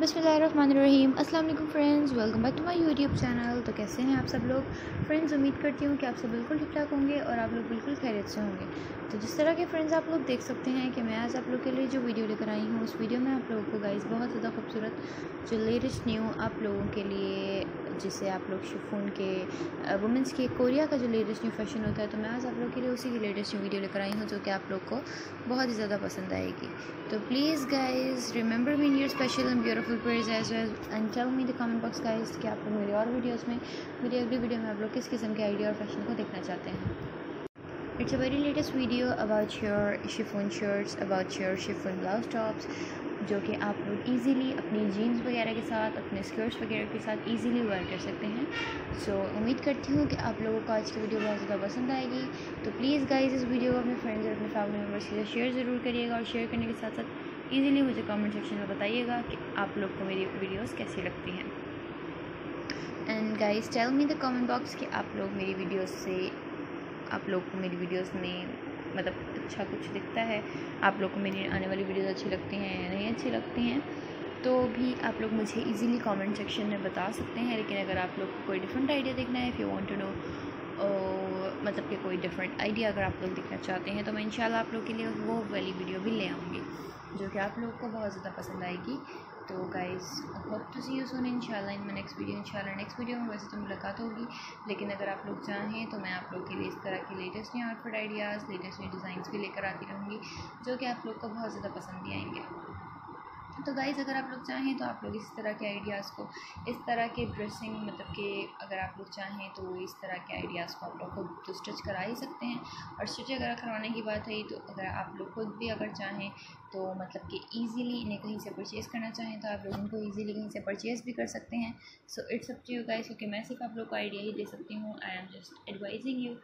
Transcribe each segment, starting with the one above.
बसमीम अल्लाम friends, welcome back to my YouTube channel. तो कैसे हैं आप सब लोग? फ्रेंड्स, उम्मीद करती हूँ कि आप सब बिल्कुल ठीक ठाक होंगे और आप लोग बिल्कुल खैरियत से होंगे। तो जिस तरह के फ्रेंड्स आप लोग देख सकते हैं कि मैं आज आप लोग के लिए जो वीडियो लेकर आई हूँ, उस वीडियो में आप लोगों को गाइस बहुत ज़्यादा खूबसूरत, जो लेटेस्ट न्यू आप लोगों के लिए जिसे आप लोग शिफोन के वुमेंस के, कोरिया का जो लेटेस्ट न्यू फ़ैशन होता है तो मैं आज आप लोग के लिए उसी की लेटेस्ट न्यू वीडियो लेकर आई हूँ, जो कि आप लोग को बहुत ही ज़्यादा पसंद आएगी। तो please guys remember me in your special and beautiful prayers as well and tell me the comment box guys कि आप लोग मेरी और वीडियोज़ में, मेरी अगली वीडियो में आप लोग किस किस्म के आइडिया और फ़ैशन को देखना चाहते हैं। It's a very latest video about your chiffon shirts about your chiffon blouse tops जो कि आप लोग इजीली अपनी जीन्स वगैरह के साथ अपने स्कर्ट्स वगैरह के साथ इजीली वेयर कर सकते हैं। सो so, उम्मीद करती हूँ कि आप लोगों को आज की वीडियो बहुत ज़्यादा पसंद आएगी। तो प्लीज़ गाइज़ इस वीडियो को अपने फ्रेंड्स और अपने फैमिली मेंबर्स के साथ शेयर ज़रूर करिएगा और शेयर करने के साथ साथ ईज़िली मुझे कमेंट सेक्शन में बताइएगा कि आप लोग को मेरी वीडियोज़ कैसी लगती हैं। And guys tell me the comment box कि आप लोग मेरी वीडियोज़ से आप लोग को मेरी वीडियोज़ में मतलब अच्छा कुछ दिखता है। आप लोग को मेरी आने वाली वीडियोज़ अच्छी लगती हैं या नहीं अच्छी लगती हैं तो भी आप लोग मुझे इजीली कमेंट सेक्शन में बता सकते हैं। लेकिन अगर आप लोग को कोई डिफरेंट आइडिया देखना है if you want to know मतलब कि कोई डिफरेंट आइडिया अगर आप लोग देखना चाहते हैं तो मैं इंशाल्लाह आप लोग के लिए वो वाली वीडियो भी ले आऊँगी, जो कि आप लोग को बहुत ज़्यादा पसंद आएगी। तो guys hope to see you soon शाला इन नेक्स्ट वीडियो इंशाल्लाह नेक्स्ट वीडियो में वैसे तो मुलाकात होगी, लेकिन अगर आप लोग चाहें तो मैं आप लोग के लिए इस तरह के latest new outfit ideas latest new designs भी लेकर आती रहूँगी, जो कि आप लोग को बहुत ज़्यादा पसंद भी आएँगे। तो गाइज़ अगर आप लोग चाहें तो आप लोग इस तरह के आइडियाज़ को, इस तरह के ड्रेसिंग मतलब कि अगर आप लोग चाहें तो इस तरह के आइडियाज़ को आप लोग खुद तो स्टिच करा ही सकते हैं। और स्टिच अगर करवाने की बात है तो अगर आप लोग खुद भी अगर चाहें तो मतलब कि ईज़िली इन्हें कहीं से परचेज़ करना चाहें तो आप लोग इनको ईज़िली कहीं से परचेज़ भी कर सकते हैं। So it's up to you guys क्योंकि मैं सिर्फ़ आप लोग को आइडिया ही दे सकती हूँ। I am just advising you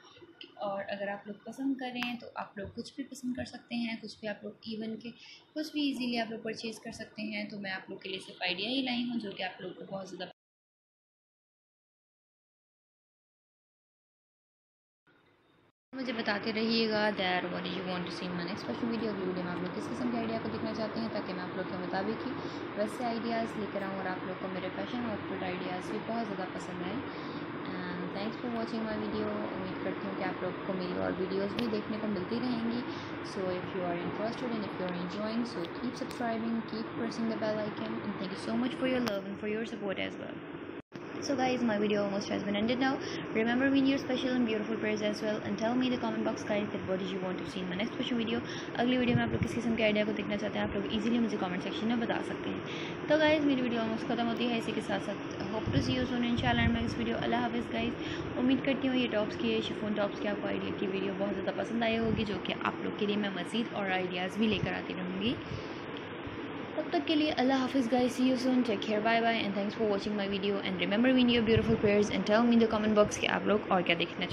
और अगर आप लोग पसंद करें तो आप लोग कुछ भी पसंद कर सकते हैं, कुछ भी आप लोग इवन के कुछ भी इजीली आप लोग परचेज़ कर सकते हैं तो मैं आप लोग के लिए सिर्फ़ आइडिया ही लाई हूँ, जो कि आप लोग को बहुत ज़्यादा मुझे बताते रहिएगा there one you want to see my next question video अगली वीडियो में आप लोग किस किस्म के आइडिया को देखना चाहते हैं, ताकि मैं आप लोग के मुताबिक ही वैसे आइडियाज़ लेकर आऊँ और आप लोग को मेरे फ़ैशन आउटफिट आइडियाज़ भी बहुत ज़्यादा पसंद आए। Thanks for watching my video उम्मीद करती हूँ कि आप लोग को मेरी और वीडियोज़ भी देखने को मिलती रहेंगी. So if you are interested and if you are enjoying so keep subscribing keep pressing the bell icon and thank you so much for your love and for your support as well So guys, my video almost has been ended now. Remember me in your special and beautiful prayers as well. And tell me in the comment box guys that what did you want to see in my next special video. अगली video में आप लोग किस किस्म के idea को देखना चाहते हैं आप लोग इजीली मुझे कमेंट सेक्शन में बता सकते हैं तो गाइज़ मेरी वीडियो ऑलमोस्ट खत्म होती है इसी के साथ साथ hope to see you soon in शाला नेक्स्ट वीडियो अल्लाह हाफिज़ गाइज़ उम्मीद करती हूँ ये टॉप्स की शिफोन टॉप्स की आपको आइडिया की वीडियो बहुत ज़्यादा पसंद आई होगी जो कि आप लोग के लिए मैं मज़ीद और आइडियाज़ भी लेकर आती रहूँगी तब तक के लिए अल्लाह हाफिज़ guys see you soon take care bye bye and thanks for watching my video and remember me in your beautiful prayers and tell me in the comment box कि आप लोग और क्या देखना